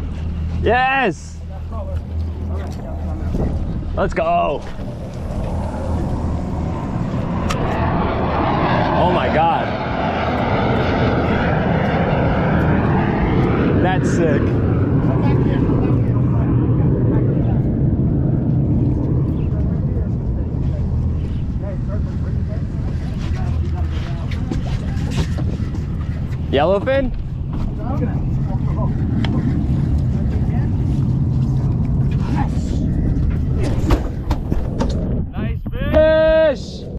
down. Yes! Let's go. Oh my god. That's sick. Yellowfin?